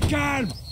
calme.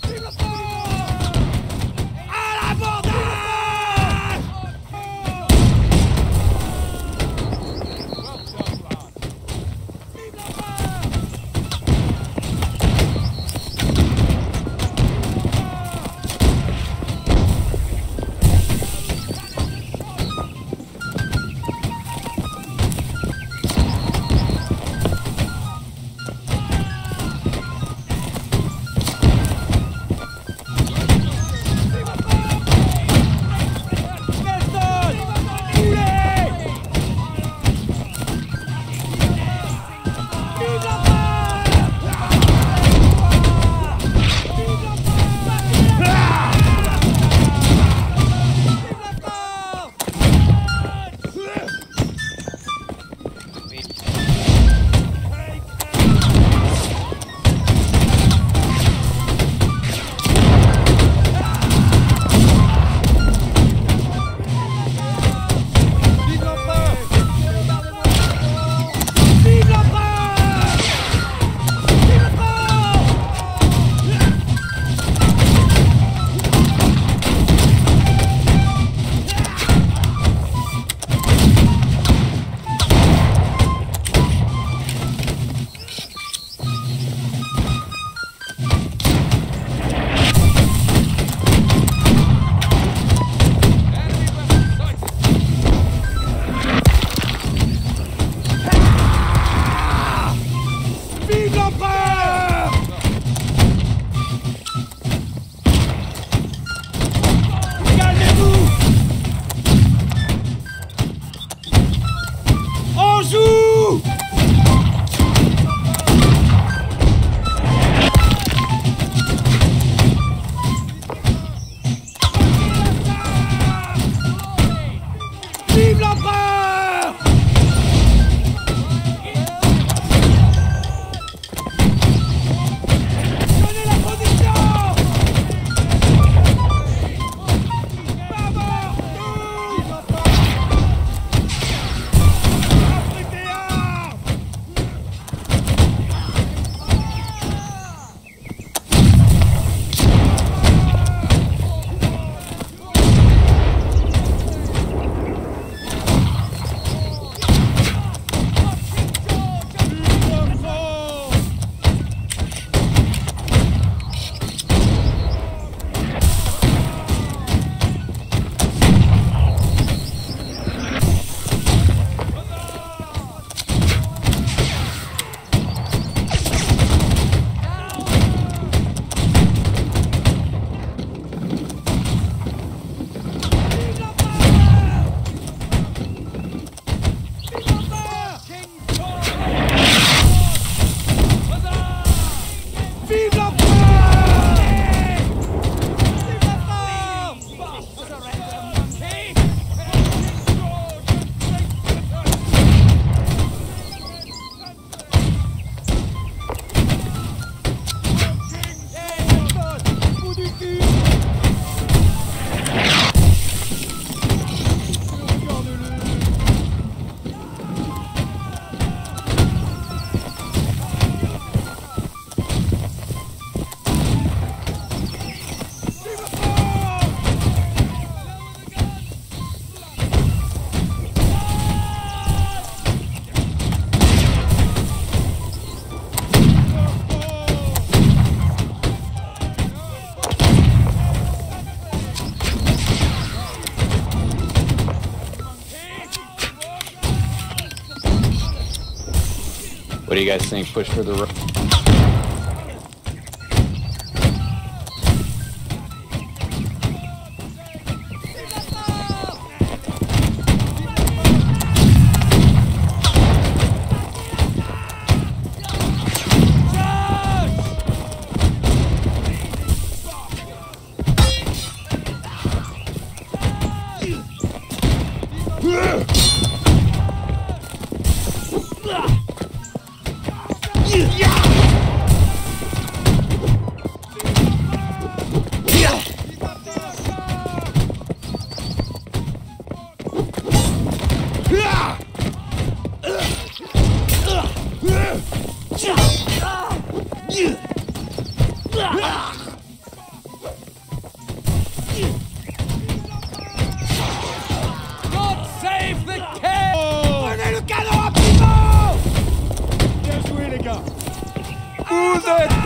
What do you guys think? Push for the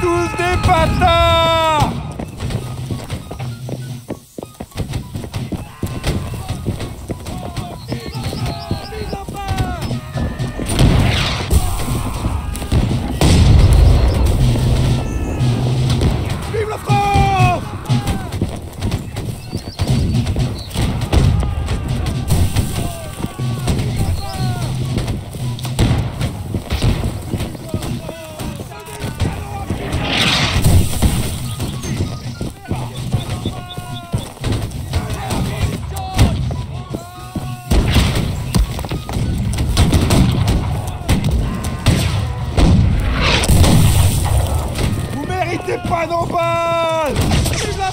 tous des patates pas balles Vive